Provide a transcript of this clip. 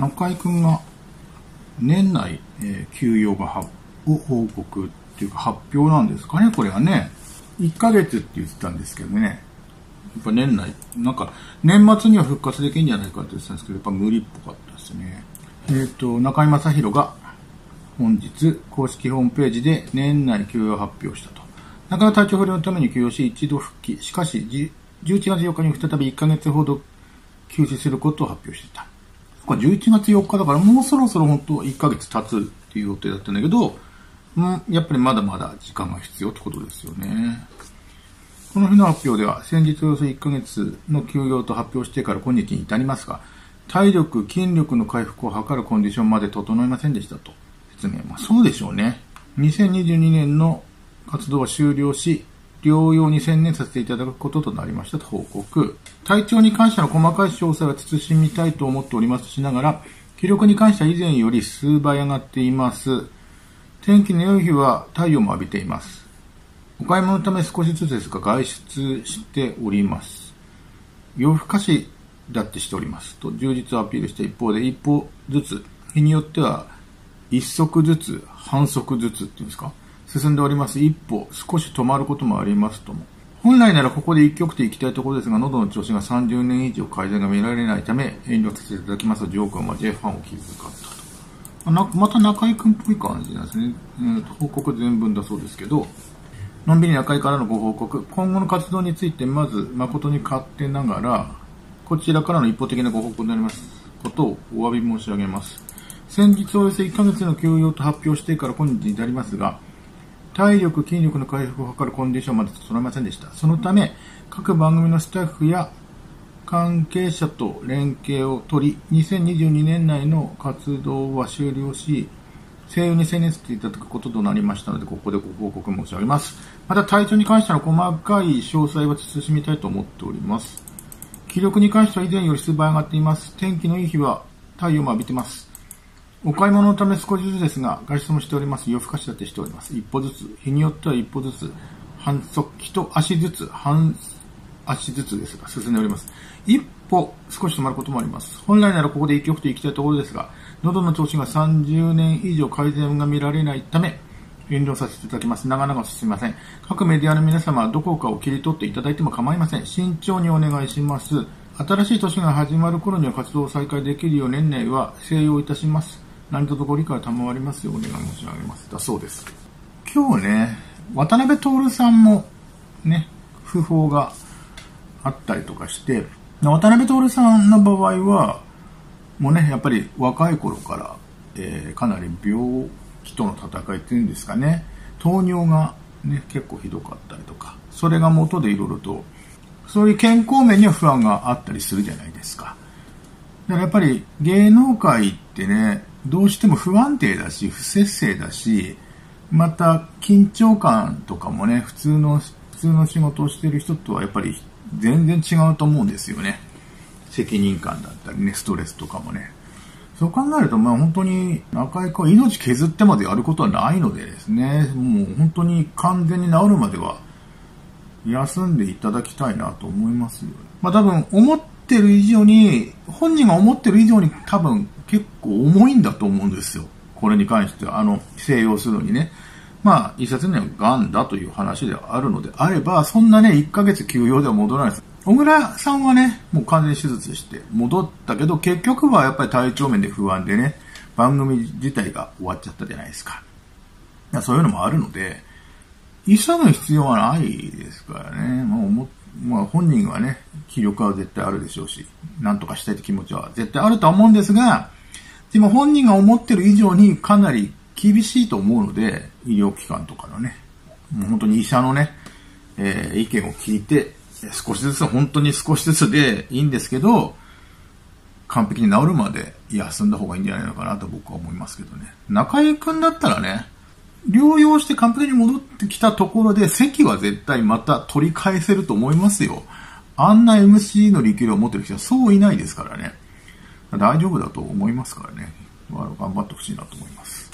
中井くんが年内、えー休養がはを報告っていうか発表なんですかね、これはね。1ヶ月って言ってたんですけどね。やっぱ年内、なんか、年末には復活できるんじゃないかって言ってたんですけど、やっぱ無理っぽかったですね。えっ、と、中井正宏が本日、公式ホームページで年内休養発表したと。中井体調不良のために休養し、一度復帰。しかし、11月4日に再び1ヶ月ほど休止することを発表していた。か、11月4日だからもうそろそろ本当1ヶ月経つっていう予定だったんだけど、うん、やっぱりまだまだ時間が必要ってことですよね。この日の発表では、先日およそ1ヶ月の休養と発表してから今日に至りますが、体力、筋力の回復を図るコンディションまで整いませんでしたと説明。まあそうでしょうね。2022年の活動は終了し、療養に専念させていただくこととなりましたと報告。体調に関しての細かい詳細は慎みたいと思っておりますしながら、気力に関しては以前より数倍上がっています。天気の良い日は太陽も浴びています。お買い物のため少しずつですが外出しております。夜更かしだってしております。と充実をアピールした一方で一歩ずつ、日によっては一足ずつ、半足ずつっていうんですか？進んでおります。一歩、少し止まることもありますとも。本来ならここで一曲で行きたいところですが、喉の調子が30年以上改善が見られないため、遠慮させていただきます、ジョークは交えファンを気遣ったと。また中井くんっぽい感じなんですね。えー報告全文だそうですけど、のんびり中井からのご報告、今後の活動についてまず誠に勝手ながら、こちらからの一方的なご報告になりますことをお詫び申し上げます。先日およそ1ヶ月の休養と発表してから今日に至りますが、体力、筋力の回復を図るコンディションまで整いませんでした。そのため、各番組のスタッフや関係者と連携を取り、2022年内の活動は終了し、声優に専念させていただくこととなりましたので、ここでご報告申し上げます。また、体調に関しての細かい詳細は慎みたいと思っております。気力に関しては以前より数倍上がっています。天気のいい日は太陽も浴びてます。お買い物のため少しずつですが、外出もしております。夜更かしだってしております。一歩ずつ、日によっては一歩ずつ、半足、一足ずつ、半足ずつですが、進んでおります。一歩少し止まることもあります。本来ならここで一曲と行きたいところですが、喉の調子が30年以上改善が見られないため、遠慮させていただきます。長々すみません。各メディアの皆様はどこかを切り取っていただいても構いません。慎重にお願いします。新しい年が始まる頃には活動を再開できるよう年内は静養いたします。何卒ご理解賜りますようお願い申し上げます。だそうです。今日ね、渡辺徹さんもね、訃報があったりとかして、渡辺徹さんの場合は、もうね、やっぱり若い頃から、えーかなり病気との戦いっていうんですかね、糖尿がね、結構ひどかったりとか、それが元でいろいろと、そういう健康面には不安があったりするじゃないですか。だからやっぱり芸能界ってね、どうしても不安定だし、不節制だし、また緊張感とかもね、普通の、普通の仕事をしてる人とはやっぱり全然違うと思うんですよね。責任感だったりね、ストレスとかもね。そう考えると、まあ本当に中井君は命削ってまでやることはないのでですね、もう本当に完全に治るまでは休んでいただきたいなと思いますよ。まあ多分思ってる以上に、本人が思ってる以上に多分結構重いんだと思うんですよ。これに関しては、あの、静養するのにね。まあ、一説には癌だという話であるのであれば、そんなね、1ヶ月休養では戻らないです。小倉さんはね、もう完全手術して戻ったけど、結局はやっぱり体調面で不安でね、番組自体が終わっちゃったじゃないですか。そういうのもあるので、急ぐ必要はないですからね。もうも、まあ本人はね、気力は絶対あるでしょうし、なんとかしたいって気持ちは絶対あるとは思うんですが、でも本人が思ってる以上にかなり厳しいと思うので、医療機関とかのね、もう本当に医者のね、えー意見を聞いて、少しずつ、本当に少しずつでいいんですけど、完璧に治るまで休んだ方がいいんじゃないのかなと僕は思いますけどね。中井くんだったらね、療養して完璧に戻ってきたところで席は絶対また取り返せると思いますよ。あんな MC の力量を持ってる人はそういないですからね。大丈夫だと思いますからね。頑張ってほしいなと思います。